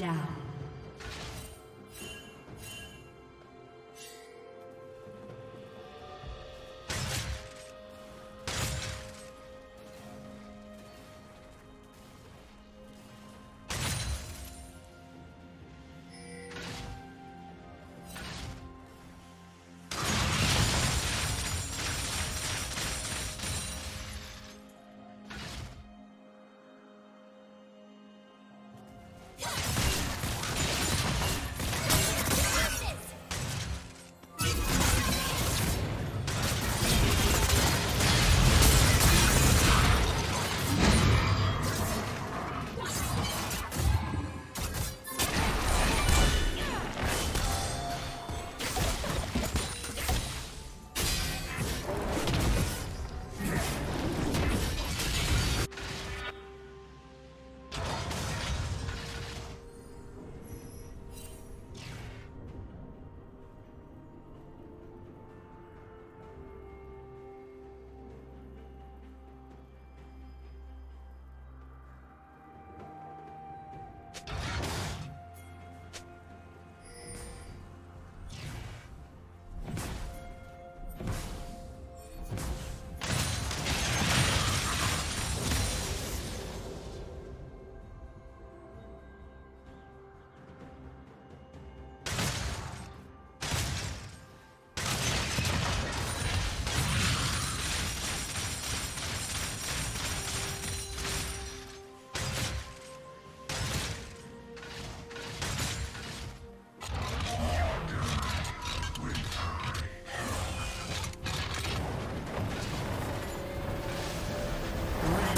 down.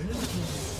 Blue Team